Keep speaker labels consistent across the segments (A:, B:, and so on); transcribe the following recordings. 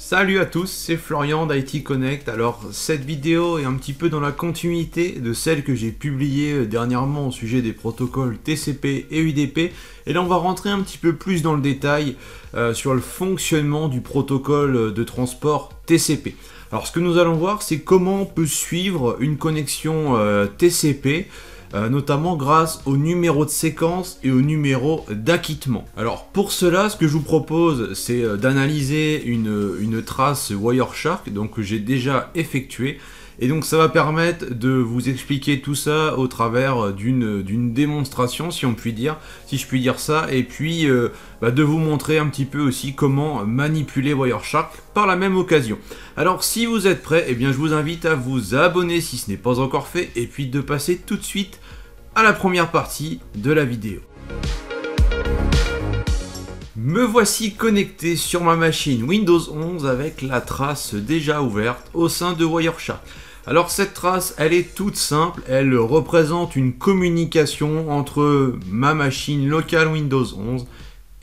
A: Salut à tous, c'est Florian d'IT Connect. Alors cette vidéo est un petit peu dans la continuité de celle que j'ai publiée euh, dernièrement au sujet des protocoles TCP et UDP. Et là on va rentrer un petit peu plus dans le détail euh, sur le fonctionnement du protocole de transport TCP. Alors ce que nous allons voir c'est comment on peut suivre une connexion euh, TCP euh, notamment grâce au numéro de séquence et au numéro d'acquittement. Alors pour cela, ce que je vous propose, c'est euh, d'analyser une, une trace Wireshark, donc que j'ai déjà effectuée, et donc ça va permettre de vous expliquer tout ça au travers d'une démonstration, si on peut dire, si je puis dire ça, et puis euh, bah, de vous montrer un petit peu aussi comment manipuler Wireshark par la même occasion. Alors si vous êtes prêts, eh bien je vous invite à vous abonner si ce n'est pas encore fait, et puis de passer tout de suite à la première partie de la vidéo. Me voici connecté sur ma machine Windows 11 avec la trace déjà ouverte au sein de Wireshark. Alors cette trace, elle est toute simple, elle représente une communication entre ma machine locale Windows 11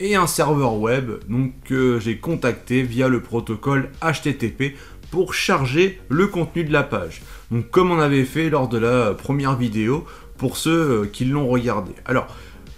A: et un serveur web donc que j'ai contacté via le protocole HTTP pour charger le contenu de la page. Donc comme on avait fait lors de la première vidéo pour ceux euh, qui l'ont regardé. Alors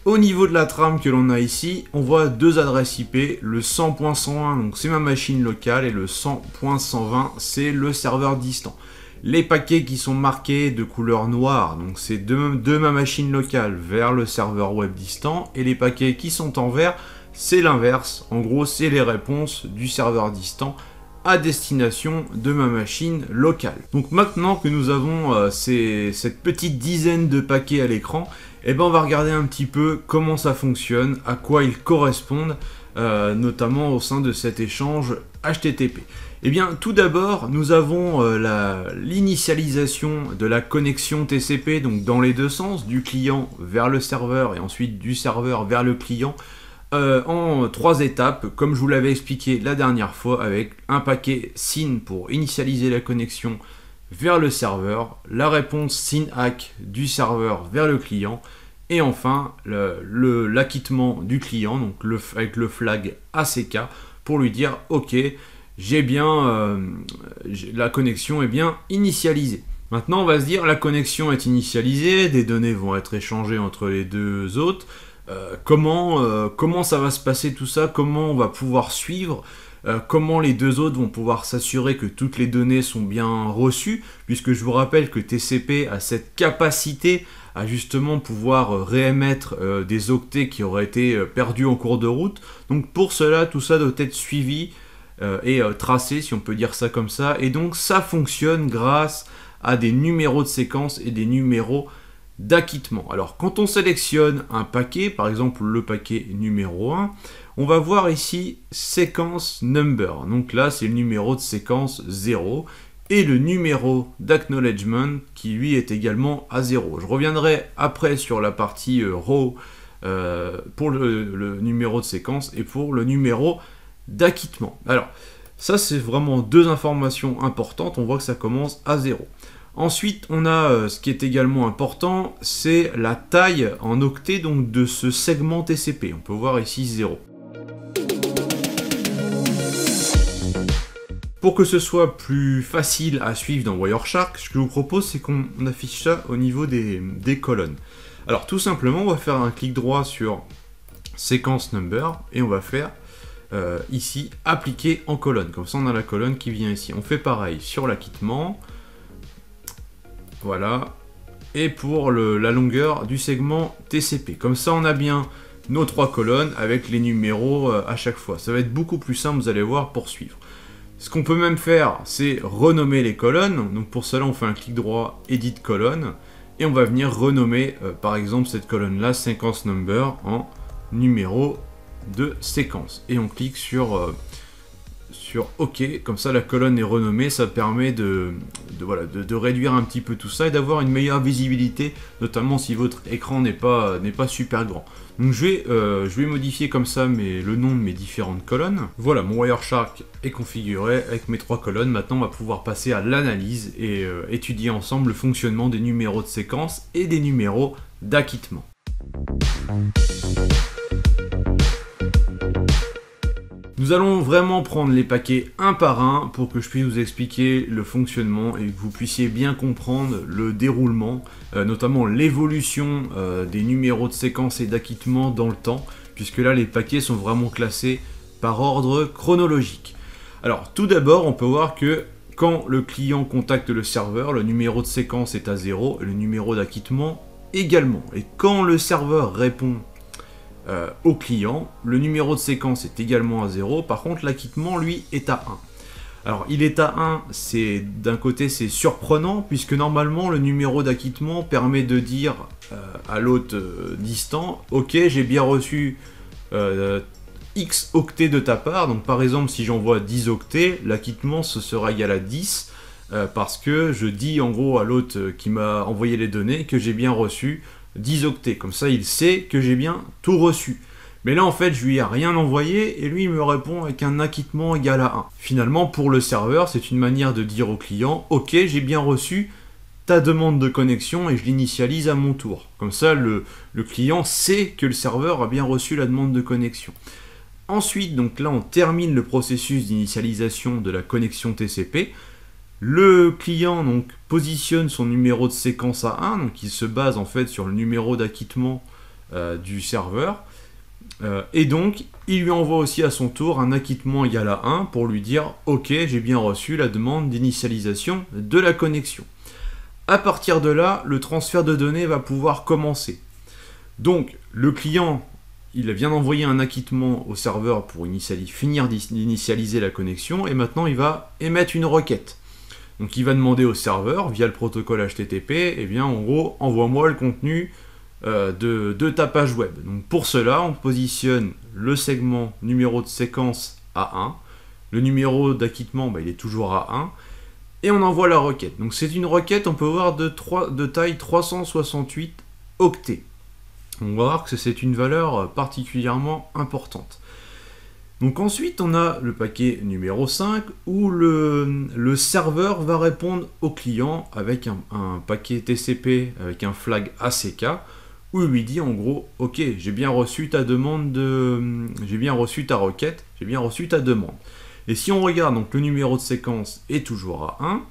A: au niveau de la trame que l'on a ici, on voit deux adresses IP, le 100.101 donc c'est ma machine locale et le 100.120 c'est le serveur distant. Les paquets qui sont marqués de couleur noire, donc c'est de, ma machine locale vers le serveur web distant, et les paquets qui sont en vert, c'est l'inverse. En gros, c'est les réponses du serveur distant à destination de ma machine locale. Donc maintenant que nous avons euh, cette petite dizaine de paquets à l'écran, eh ben on va regarder un petit peu comment ça fonctionne, à quoi ils correspondent, euh, notamment au sein de cet échange HTTP. Eh bien, tout d'abord, nous avons euh, l'initialisation de la connexion TCP, donc dans les deux sens, du client vers le serveur et ensuite du serveur vers le client, euh, en trois étapes, comme je vous l'avais expliqué la dernière fois, avec un paquet SYN pour initialiser la connexion vers le serveur, la réponse SYN-ACK du serveur vers le client, et enfin l'acquittement du client, donc avec le flag ACK, pour lui dire OK, j'ai bien euh, la connexion est bien initialisée. Maintenant, on va se dire la connexion est initialisée, des données vont être échangées entre les deux autres. Euh, comment, euh, comment ça va se passer tout ça? Comment on va pouvoir suivre? Comment les deux autres vont pouvoir s'assurer que toutes les données sont bien reçues? Puisque je vous rappelle que TCP a cette capacité à justement pouvoir réémettre des octets qui auraient été perdus en cours de route. Donc pour cela, tout ça doit être suivi euh, et euh, tracé, si on peut dire ça comme ça. Et donc ça fonctionne grâce à des numéros de séquence et des numéros d'acquittement. Alors quand on sélectionne un paquet, par exemple le paquet numéro 1, on va voir ici séquence number. Donc là c'est le numéro de séquence 0 et le numéro d'acknowledgement qui lui est également à 0. Je reviendrai après sur la partie euh, row pour le, numéro de séquence et pour le numéro d'acquittement. Alors, ça c'est vraiment deux informations importantes, on voit que ça commence à 0. Ensuite, on a euh, ce qui est également important, c'est la taille en octets donc, de ce segment TCP. On peut voir ici 0. Pour que ce soit plus facile à suivre dans Wireshark, ce que je vous propose, c'est qu'on affiche ça au niveau des, des, colonnes. Alors tout simplement, on va faire un clic droit sur séquence number et on va faire euh, ici, appliquer en colonne. Comme ça, on a la colonne qui vient ici. On fait pareil sur l'acquittement. Voilà. Et pour la longueur du segment TCP. Comme ça, on a bien nos trois colonnes avec les numéros euh, à chaque fois. Ça va être beaucoup plus simple, vous allez voir, pour suivre. Ce qu'on peut même faire, c'est renommer les colonnes. Donc pour cela, on fait un clic droit, Edit colonne, et on va venir renommer, euh, par exemple, cette colonne-là, sequence number, en numéro de séquence. Et on clique sur, euh, sur OK, comme ça la colonne est renommée, ça permet de, voilà, de, réduire un petit peu tout ça et d'avoir une meilleure visibilité, notamment si votre écran n'est pas, n'est pas super grand. Donc je vais, euh, je vais modifier comme ça mais le nom de mes différentes colonnes. Voilà, mon Wireshark est configuré avec mes trois colonnes. Maintenant, on va pouvoir passer à l'analyse et euh, étudier ensemble le fonctionnement des numéros de séquence et des numéros d'acquittement. Nous allons vraiment prendre les paquets un par un pour que je puisse vous expliquer le fonctionnement et que vous puissiez bien comprendre le déroulement, euh, notamment l'évolution euh, des numéros de séquence et d'acquittement dans le temps, puisque là les paquets sont vraiment classés par ordre chronologique. Alors tout d'abord, on peut voir que quand le client contacte le serveur, le numéro de séquence est à 0 et le numéro d'acquittement également. Et quand le serveur répond euh, au client, le numéro de séquence est également à 0, par contre l'acquittement lui est à 1. Alors il est à 1, c'est d'un côté c'est surprenant puisque normalement le numéro d'acquittement permet de dire euh, à l'autre euh, distant OK j'ai bien reçu X octets de ta part, donc par exemple si j'envoie 10 octets, l'acquittement ce sera égal à 10 parce que je dis en gros à l'autre qui m'a envoyé les données que j'ai bien reçu 10 octets. Comme ça, il sait que j'ai bien tout reçu. Mais là, en fait, je lui ai rien envoyé et lui, il me répond avec un acquittement égal à 1. Finalement, pour le serveur, c'est une manière de dire au client Ok, j'ai bien reçu ta demande de connexion et je l'initialise à mon tour. Comme ça, le, le, client sait que le serveur a bien reçu la demande de connexion. Ensuite, donc là, on termine le processus d'initialisation de la connexion TCP. Le client donc positionne son numéro de séquence à 1, donc il se base en fait sur le numéro d'acquittement euh, du serveur. Euh, et donc, il lui envoie aussi à son tour un acquittement égal à 1 pour lui dire Ok, j'ai bien reçu la demande d'initialisation de la connexion. À partir de là, le transfert de données va pouvoir commencer. Donc, le client, il vient d'envoyer un acquittement au serveur pour finir d'initialiser la connexion, et maintenant il va émettre une requête. Donc il va demander au serveur, via le protocole HTTP, eh bien en gros, envoie-moi le contenu euh, de, ta page web. Donc pour cela, on positionne le segment numéro de séquence à 1, le numéro d'acquittement, bah, il est toujours à 1, et on envoie la requête. Donc c'est une requête, on peut voir, de, de taille 368 octets. On va voir que c'est une valeur particulièrement importante. Donc ensuite, on a le paquet numéro 5 où le, serveur va répondre au client avec un, paquet TCP avec un flag ACK où il lui dit en gros OK, j'ai bien reçu ta demande de j'ai bien reçu ta requête, j'ai bien reçu ta demande. Et si on regarde donc le numéro de séquence est toujours à 1.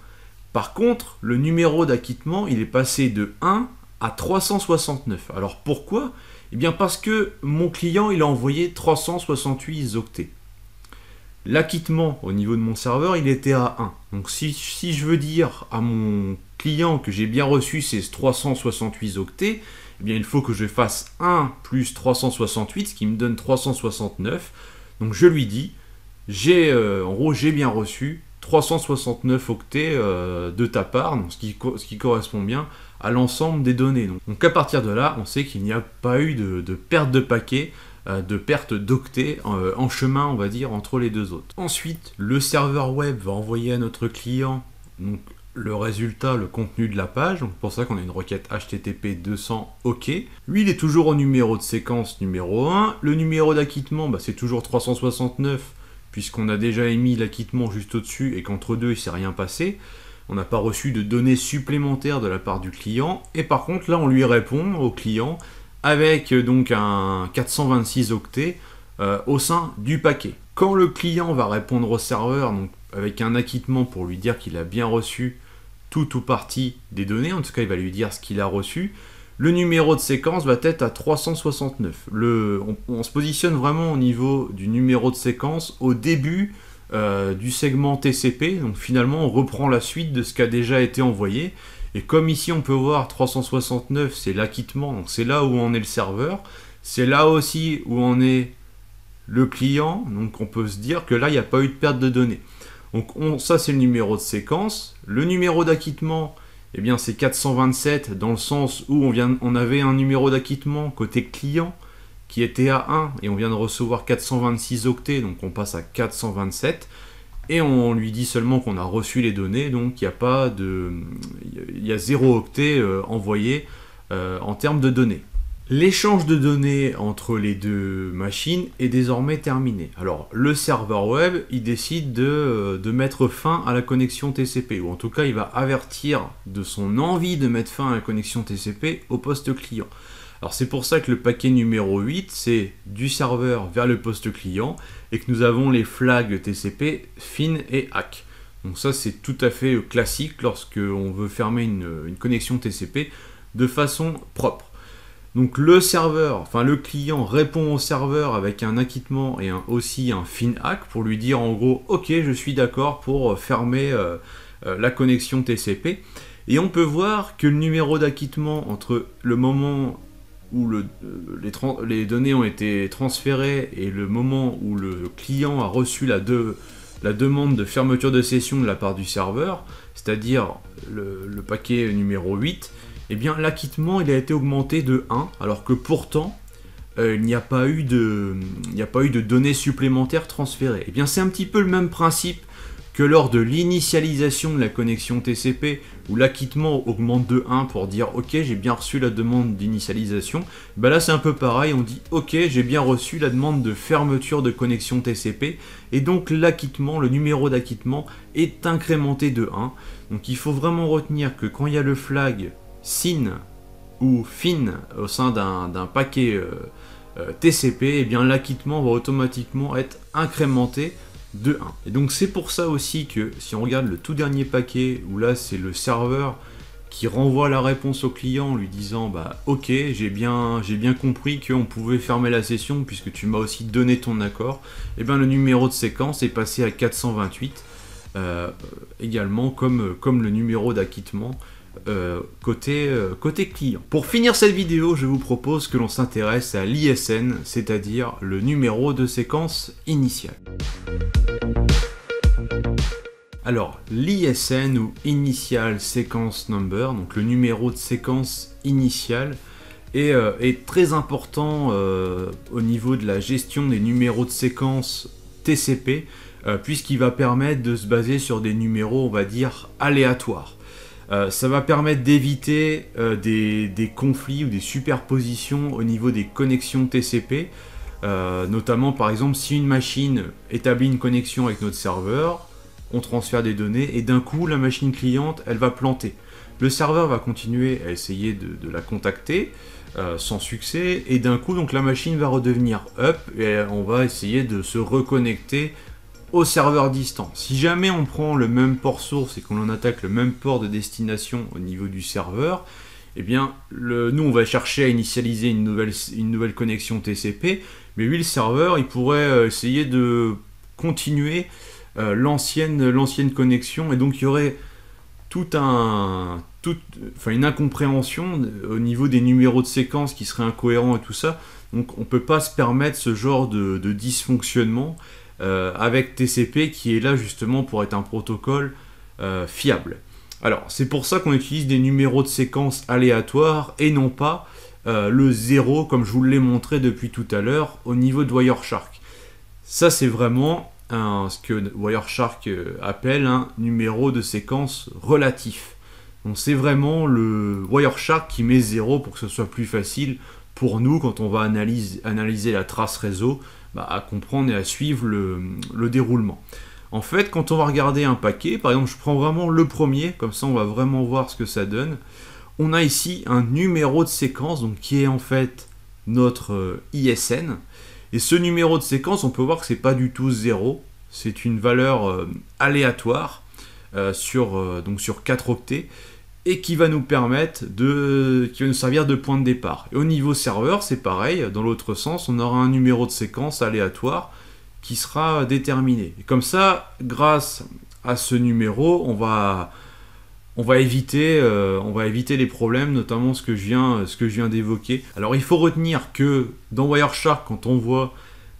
A: Par contre, le numéro d'acquittement, il est passé de 1 à 369. Alors pourquoi? Eh bien parce que mon client il a envoyé 368 octets. L'acquittement au niveau de mon serveur il était à 1. Donc si, je veux dire à mon client que j'ai bien reçu ces 368 octets, eh bien il faut que je fasse 1 plus 368, ce qui me donne 369. Donc je lui dis, j'ai euh, en gros j'ai bien reçu 369 octets euh, de ta part, ce, qui, correspond bien à l'ensemble des données. Donc, à partir de là, on sait qu'il n'y a pas eu de, perte de paquets, euh, de perte d'octets euh, en chemin, on va dire, entre les deux autres. Ensuite, le serveur web va envoyer à notre client le résultat, le contenu de la page. Donc pour ça qu'on a une requête HTTP 200 OK. Lui, il est toujours au numéro de séquence numéro 1. Le numéro d'acquittement, bah, c'est toujours 369 puisqu'on a déjà émis l'acquittement juste au-dessus et qu'entre deux, il s'est rien passé on n'a pas reçu de données supplémentaires de la part du client, et par contre là on lui répond au client avec euh, donc un 426 octets euh, au sein du paquet. Quand le client va répondre au serveur avec un acquittement pour lui dire qu'il a bien reçu tout ou partie des données, en tout cas il va lui dire ce qu'il a reçu, le numéro de séquence va être à 369. Le, on, se positionne vraiment au niveau du numéro de séquence au début euh, du segment TCP. Donc finalement, on reprend la suite de ce qui a déjà été envoyé. Et comme ici, on peut voir 369, c'est l'acquittement, donc c'est là où en est le serveur. C'est là aussi où en est le client. Donc on peut se dire que là, il n'y a pas eu de perte de données. Donc ça, c'est le numéro de séquence. Le numéro d'acquittement, eh bien, c'est 427 dans le sens où on, avait un numéro d'acquittement côté client qui était à 1 et on vient de recevoir 426 octets, donc on passe à 427 et on lui dit seulement qu'on a reçu les données, donc il n'y a pas de, il y a 0 octet euh, envoyé euh, en termes de données. L'échange de données entre les deux machines est désormais terminé. Alors le serveur web, il décide de, euh, mettre fin à la connexion TCP, ou en tout cas il va avertir de son envie de mettre fin à la connexion TCP au poste client. Alors c'est pour ça que le paquet numéro 8, c'est du serveur vers le poste client et que nous avons les flags TCP FIN et HACK. Donc ça c'est tout à fait classique lorsque on veut fermer une, connexion TCP de façon propre. Donc le serveur, enfin le client répond au serveur avec un acquittement et aussi un fin hack pour lui dire en gros ok je suis d'accord pour fermer euh, euh, la connexion TCP. Et on peut voir que le numéro d'acquittement entre le moment où le, euh, les, données ont été transférées et le moment où le client a reçu la demande de fermeture de session de la part du serveur, c'est-à-dire le, paquet numéro 8, eh bien l'acquittement il a été augmenté de 1, alors que pourtant euh, il n'y a, pas eu de, données supplémentaires transférées. Eh bien c'est un petit peu le même principe que lors de l'initialisation de la connexion TCP, où l'acquittement augmente de 1 pour dire ok j'ai bien reçu la demande d'initialisation, ben là c'est un peu pareil, on dit ok j'ai bien reçu la demande de fermeture de connexion TCP, et donc l'acquittement, le numéro d'acquittement est incrémenté de 1. Donc il faut vraiment retenir que quand il y a le flag SYN ou FIN au sein d'un paquet euh, euh, TCP, eh bien l'acquittement va automatiquement être incrémenté de 1. Et donc c'est pour ça aussi que si on regarde le tout dernier paquet, où là c'est le serveur qui renvoie la réponse au client en lui disant bah ok j'ai bien j'ai bien compris qu'on pouvait fermer la session puisque tu m'as aussi donné ton accord et eh bien le numéro de séquence est passé à 428 euh, également comme, comme le numéro d'acquittement euh, côté, euh, côté client. Pour finir cette vidéo, je vous propose que l'on s'intéresse à l'ISN, c'est-à-dire le numéro de séquence initiale. Alors, l'ISN ou Initial Sequence Number, donc le numéro de séquence initiale, est, euh, très important au niveau de la gestion des numéros de séquence TCP, puisqu'il va permettre de se baser sur des numéros, on va dire, aléatoires. Euh, ça va permettre d'éviter euh, des, conflits ou des superpositions au niveau des connexions TCP. Euh, notamment par exemple si une machine établit une connexion avec notre serveur, on transfère des données et d'un coup la machine cliente elle va planter. Le serveur va continuer à essayer de, la contacter sans succès et d'un coup donc la machine va redevenir up et on va essayer de se reconnecter au serveur distant. Si jamais on prend le même port source et qu'on en attaque le même port de destination au niveau du serveur, eh bien, nous, on va chercher à initialiser une nouvelle, une nouvelle connexion TCP, mais lui, le serveur, il pourrait euh, essayer de continuer euh, l'ancienne, l'ancienne connexion, et donc il y aurait tout un, enfin, une incompréhension au niveau des numéros de séquence qui seraient incohérents et tout ça. Donc on ne peut pas se permettre ce genre de dysfonctionnement. Euh, avec TCP qui est là justement pour être un protocole euh, fiable. Alors c'est pour ça qu'on utilise des numéros de séquence aléatoires et non pas euh, le 0 comme je vous l'ai montré depuis tout à l'heure au niveau de Wireshark. Ça c'est vraiment ce que Wireshark appelle un numéro de séquence relatif. Donc c'est vraiment le Wireshark qui met 0 pour que ce soit plus facile pour nous quand on va analyser la trace réseau bah, à comprendre et à suivre le, déroulement. En fait, quand on va regarder un paquet, par exemple, je prends vraiment le premier, comme ça on va vraiment voir ce que ça donne. On a ici un numéro de séquence, donc qui est en fait notre euh, ISN. Et ce numéro de séquence, on peut voir que c'est pas du tout 0, c'est une valeur euh, aléatoire euh, sur, donc sur 4 octets et qui va nous permettre de, qui va nous servir de point de départ. Et au niveau serveur, c'est pareil, dans l'autre sens, on aura un numéro de séquence aléatoire qui sera déterminé. Et comme ça, grâce à ce numéro, on va, euh, éviter les problèmes, notamment ce que je viens, ce que je viens d'évoquer. Alors il faut retenir que dans Wireshark, quand on voit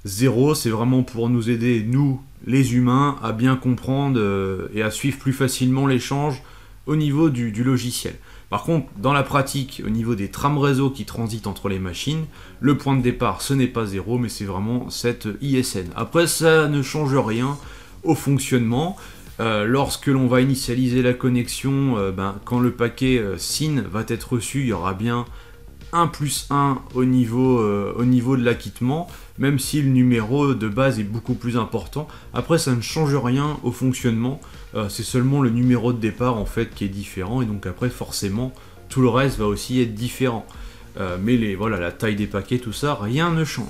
A: 0, c'est vraiment pour nous aider, nous, les humains, à bien comprendre euh, et à suivre plus facilement l'échange au niveau du, logiciel. Par contre, dans la pratique, au niveau des trames réseau qui transitent entre les machines, le point de départ, ce n'est pas zéro, mais c'est vraiment cette ISN. Après, ça ne change rien au fonctionnement. Euh, lorsque l'on va initialiser la connexion, euh, ben, quand le paquet euh, SYN va être reçu, il y aura bien 1 plus 1 au niveau, au niveau de l'acquittement, même si le numéro de base est beaucoup plus important. Après, ça ne change rien au fonctionnement. Euh, c'est seulement le numéro de départ en fait qui est différent et donc après forcément tout le reste va aussi être différent. Euh, mais les, voilà, la taille des paquets, tout ça, rien ne change.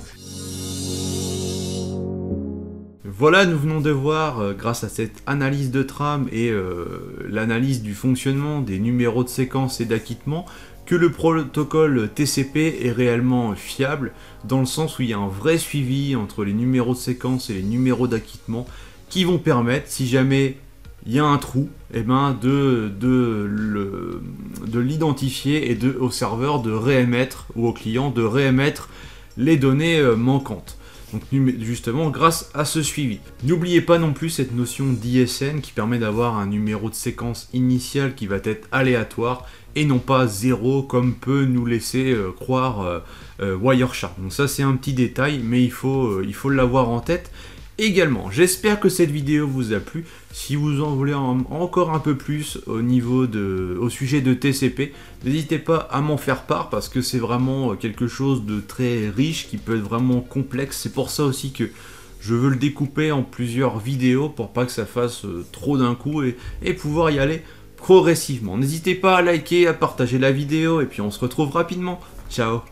A: Voilà, nous venons de voir, euh, grâce à cette analyse de trame et euh, l'analyse du fonctionnement des numéros de séquence et d'acquittement, que le protocole TCP est réellement fiable, dans le sens où il y a un vrai suivi entre les numéros de séquence et les numéros d'acquittement, qui vont permettre, si jamais il y a un trou, eh ben de, de, de l'identifier et au serveur de réémettre, ou au client de réémettre les données euh, manquantes. Donc justement grâce à ce suivi. N'oubliez pas non plus cette notion d'ISN qui permet d'avoir un numéro de séquence initial qui va être aléatoire et non pas zéro comme peut nous laisser euh, croire euh, euh, Wireshark. Donc ça c'est un petit détail mais il faut, il faut l'avoir en tête également. J'espère que cette vidéo vous a plu. Si vous en voulez encore un peu plus au niveau de, au sujet de TCP, n'hésitez pas à m'en faire part parce que c'est vraiment quelque chose de très riche qui peut être vraiment complexe. C'est pour ça aussi que je veux le découper en plusieurs vidéos pour pas que ça fasse euh, trop d'un coup et, et pouvoir y aller progressivement. N'hésitez pas à liker, à partager la vidéo et puis on se retrouve rapidement. Ciao